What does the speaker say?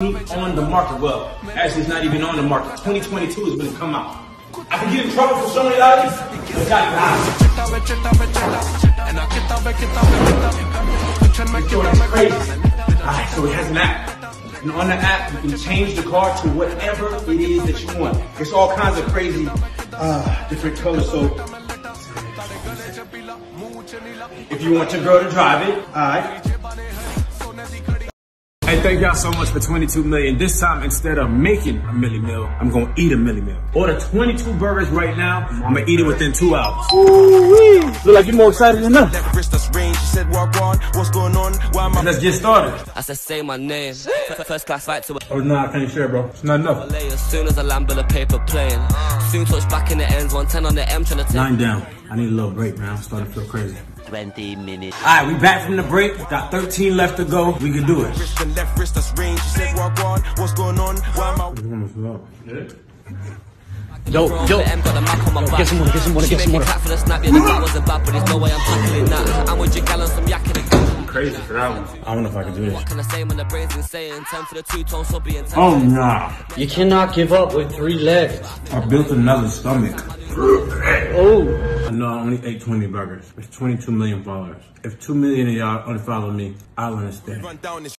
on the market. Well, actually, it's not even on the market. 2022 is going to come out. I can get in trouble for showing y'all this, but y'all crazy. Alright, so it has an app. And on the app, you can change the car to whatever it is that you want. It's all kinds of crazy, uh, different colors. So if you want your girl to drive it, alright. Hey, thank y'all so much for 22 million. This time, instead of making a milli meal, I'm gonna eat a milli meal. Order 22 burgers right now. I'm gonna eat it within two hours. Ooh-wee. Look like you're more excited than us. Let's get started. I said, say my name. First class flight to Oh, no, I can't share, bro. It's not enough. As soon as I land bill of paper plane. Soon touch back in the ends, 110 on the M trying to take. Nine down. I need a little break, man. I'm starting to feel crazy. 20 minutes. All right, we back from the break. Got 13 left to go. We can do it. Yo, yo. M got the map on my back. Get some water, get some water, She get some make me water. clap for the snap, the guy wasn't bad, but there's no way I'm tackling that. I'm with your gal on some yak Crazy for that one. I don't know if I can do this. What can I say when the brain's insane? Time for the two-tone subby and time. Oh, nah. You cannot give up with three left. I built another stomach. Oh. Know I only ate 20 burgers. It's 22 million followers. If 2 million of y'all unfollow me, I'll understand.